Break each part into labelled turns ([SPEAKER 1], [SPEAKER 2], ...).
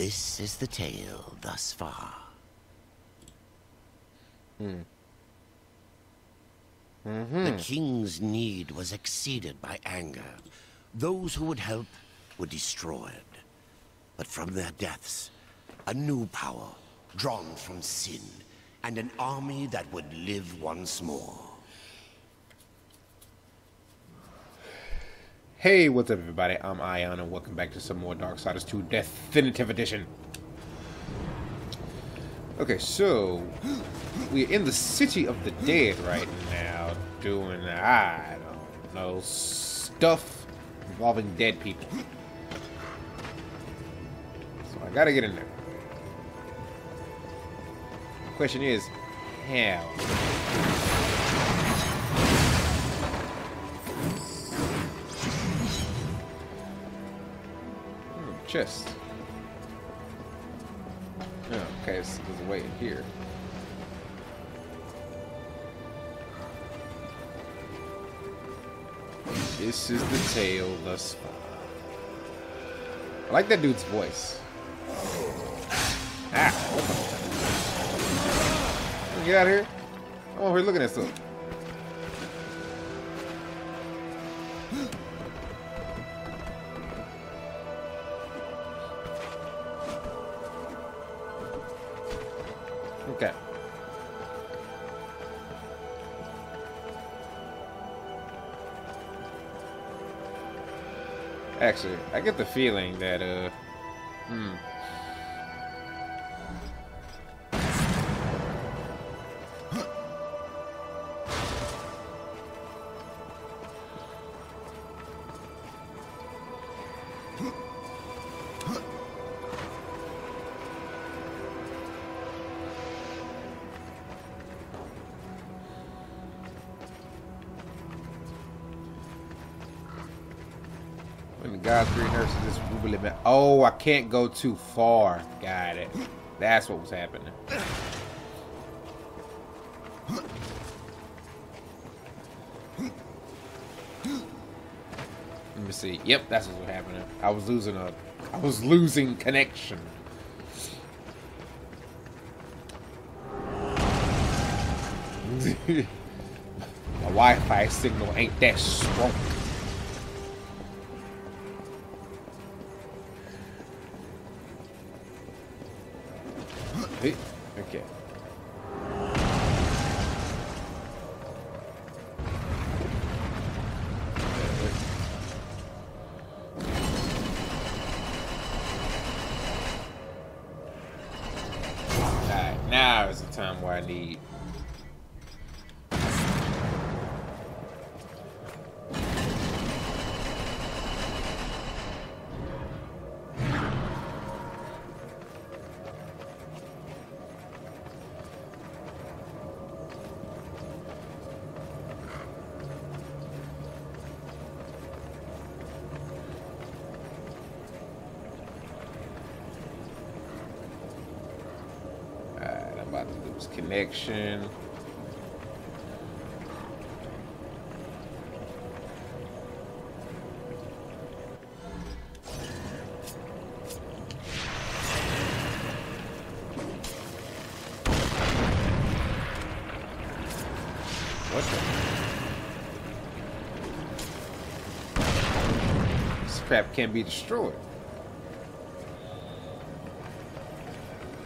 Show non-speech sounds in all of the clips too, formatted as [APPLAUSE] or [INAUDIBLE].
[SPEAKER 1] This is the tale thus far.
[SPEAKER 2] Hmm.
[SPEAKER 1] The king's need was exceeded by anger. Those who would help were destroyed. But from their deaths, a new power, drawn from sin, and an army that would live once more.
[SPEAKER 2] Hey, what's up, everybody? I'm Ion, and welcome back to some more Darksiders 2 Definitive Edition. Okay, so [GASPS] we're in the City of the Dead right now, doing I don't know stuff involving dead people. So I gotta get in there. Question is, how? Chest. Oh, okay, so there's a way in here. This is the tale thus far. I like that dude's voice. Ah. Get out of here. I'm over here looking at stuff. I get the feeling that, uh, God's three nurses just. Oh, I can't go too far. Got it. That's what was happening. Let me see. Yep, that's what was happening. I was losing a. I was losing connection. [LAUGHS] My Wi-Fi signal ain't that strong. Okay. Lose connection. This crap can't be destroyed.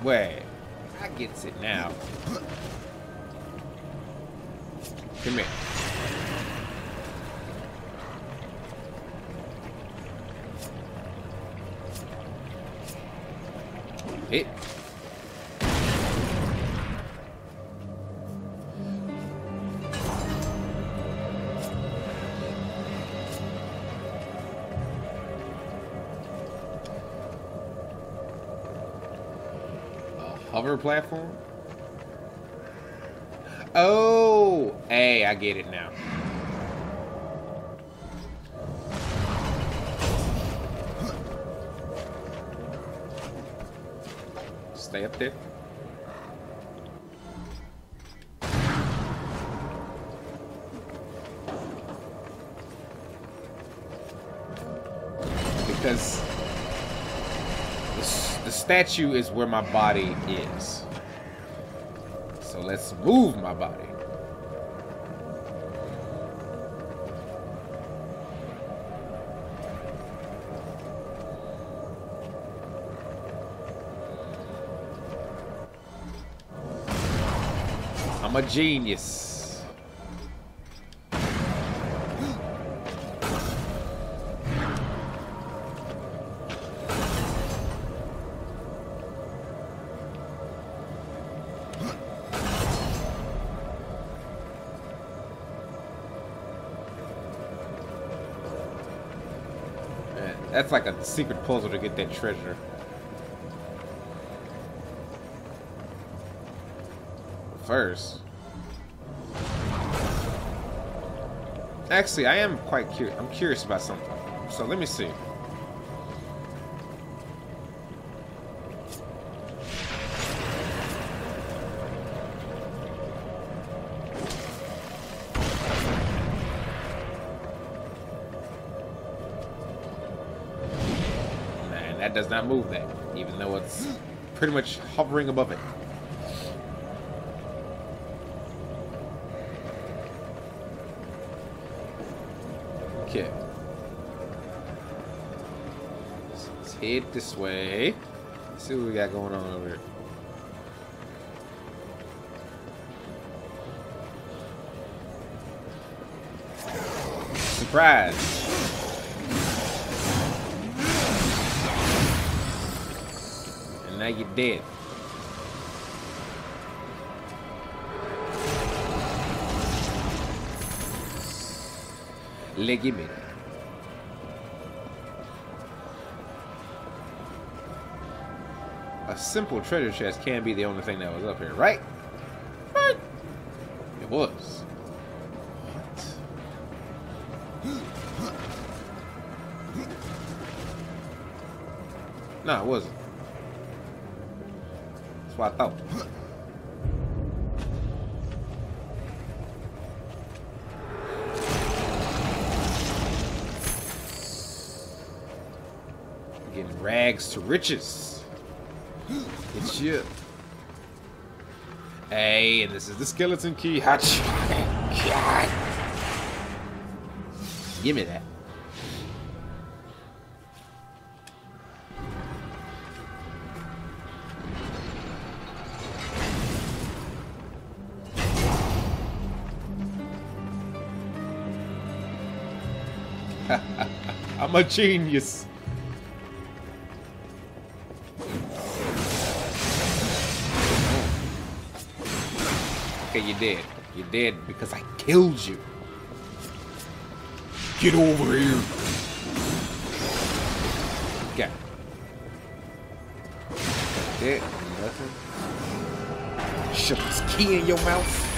[SPEAKER 2] Wait. I gets it now. Come here. Hit. Hover platform? Oh, hey, I get it now. Stay up there. Statue is where my body is. So let's move my body. I'm a genius. That's like a secret puzzle to get that treasure. First. Actually, I am quite curious. I'm curious about something. So let me see. Not move that, even though it's pretty much hovering above it. Okay. Let's head this way. Let's see what we got going on over here. Surprise! Now you're dead. Legiment. A simple treasure chest can't be the only thing that was up here, right? Right. It was. What? [GASPS] No, it wasn't. I. Getting rags to riches. It's you. Hey, and this is the skeleton key. Hotch. [LAUGHS] Give me that. A genius. Okay, you're dead. You're dead because I killed you. Get over here. Okay. Dead. Nothing. Shove this key in your mouth.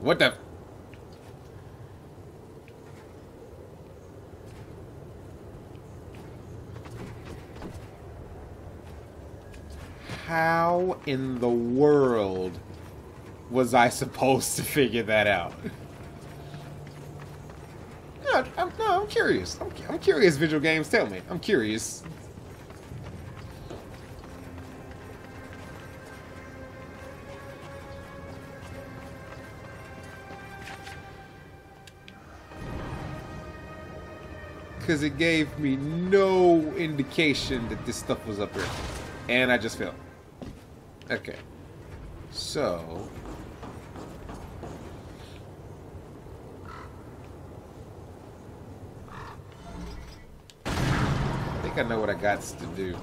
[SPEAKER 2] What the? How in the world was I supposed to figure that out? No, I'm, no, I'm curious. I'm, I'm curious, Vigil Games. Tell me. I'm curious. Because it gave me no indication that this stuff was up here. And I just fell. Okay. So... I know what I got to do.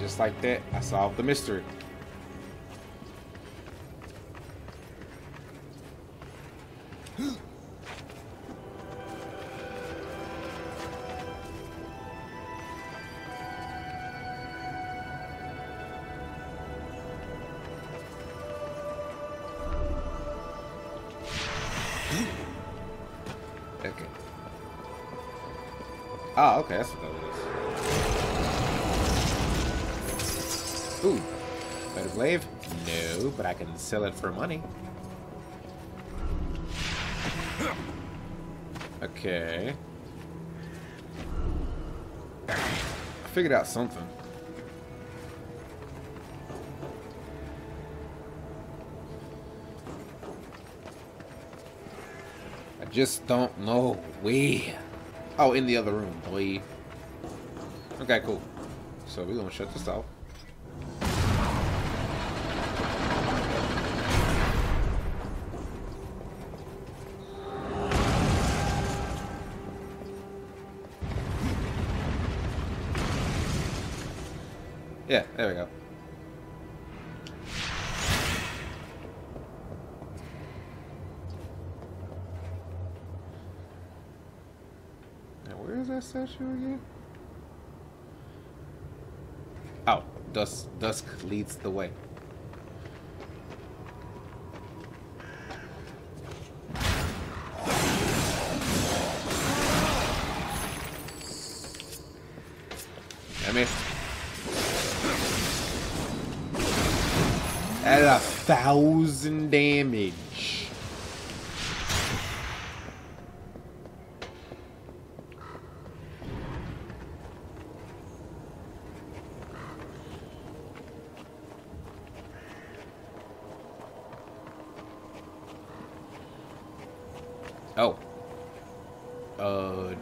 [SPEAKER 2] Just like that, I solved the mystery. [GASPS] Okay. Ah, okay, that's can sell it for money. Okay. I figured out something. I just don't know where. Oh, in the other room, boy. Okay, cool. So we're gonna shut this off. Yeah, there we go. Now, where is that statue again? Oh, dusk, Dust leads the way. Thousand damage. Oh. Uh.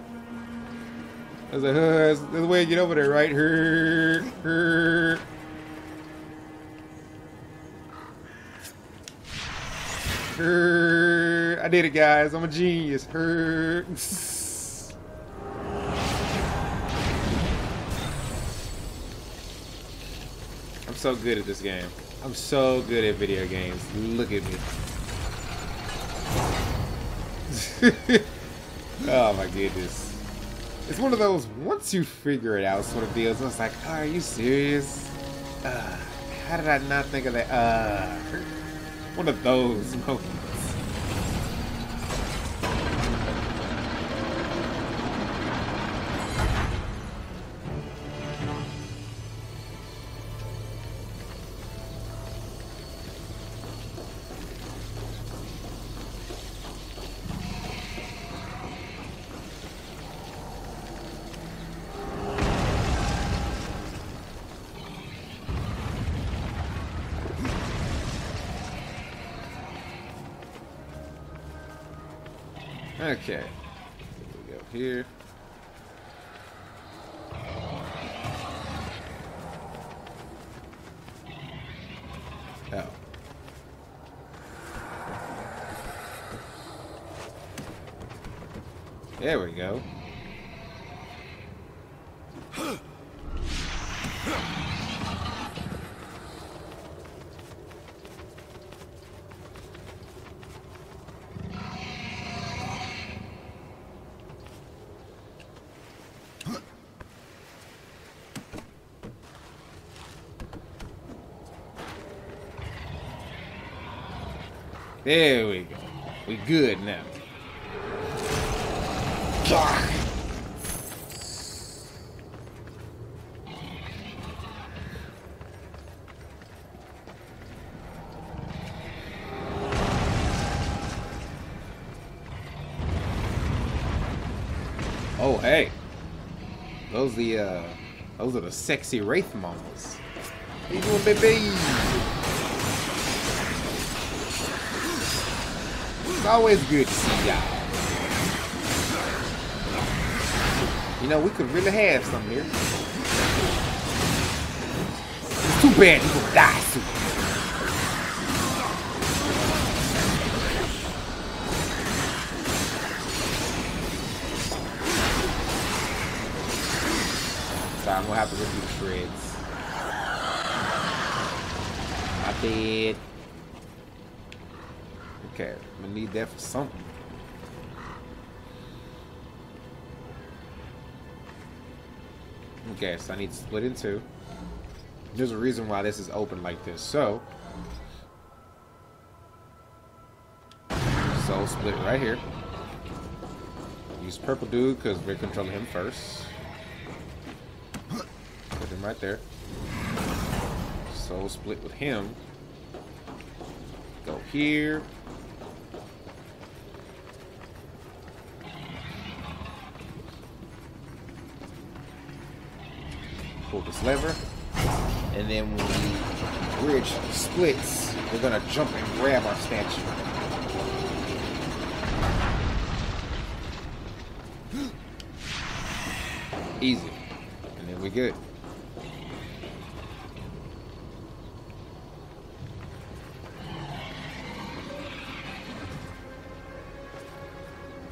[SPEAKER 2] I was like, uh, there's a way to get over there, right? Her, her. I did it, guys. I'm a genius. I'm so good at this game. I'm so good at video games. Look at me. [LAUGHS] oh my goodness. It's one of those once you figure it out sort of deals. I was like, oh, are you serious? Uh, how did I not think of that? Uh, one of those [LAUGHS] moments. Okay. We go here. Oh. There we go. There we go. We good now. Oh hey. Those the uh those are the sexy Wraith mamas. Doing, baby? It's always good to see y'all. You know, we could really have some here. It's too bad you gonna die soon. So I'm gonna have to you to shreds. My bad. Okay, I'm gonna need that for something. Okay, so I need to split in two. There's a reason why this is open like this. So, so split right here. Use purple dude because we're controlling him first. Put him right there. Soul split with him. Go here. Pull this lever. And then when the bridge splits, we're gonna jump and grab our statue. [GASPS] Easy. And then we're good.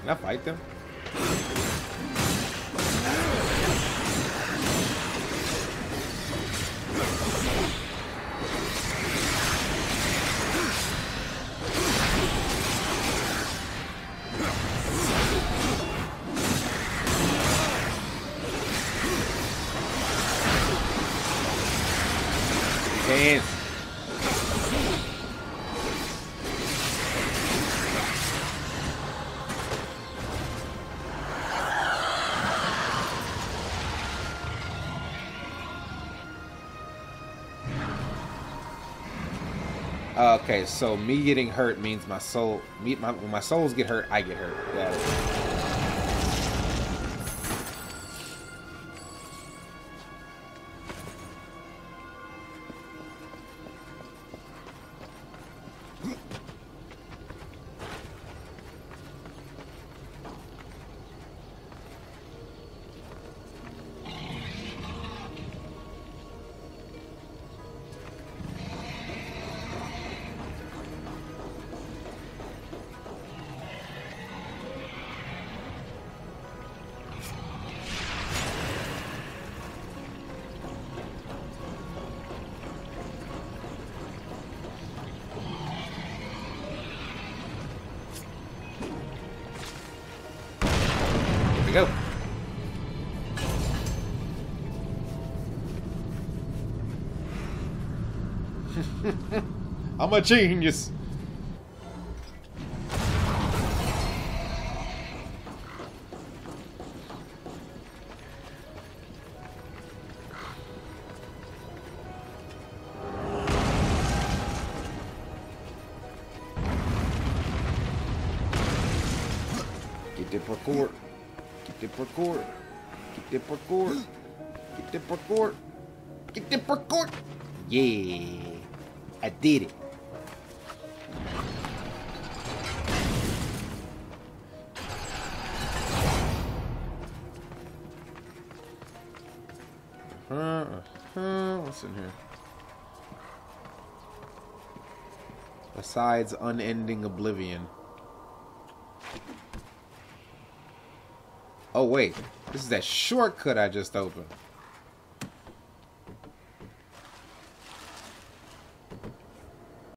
[SPEAKER 2] Can I fight them? Okay, so me getting hurt means my soul. Me, my, when my souls get hurt, I get hurt. Got it. Go. [LAUGHS] I'm a genius. The parkour. Get the parkour. Get the parkour. Yeah. I did it. Uh, uh, -huh. what's in here? Besides unending oblivion. Oh wait, this is that shortcut I just opened.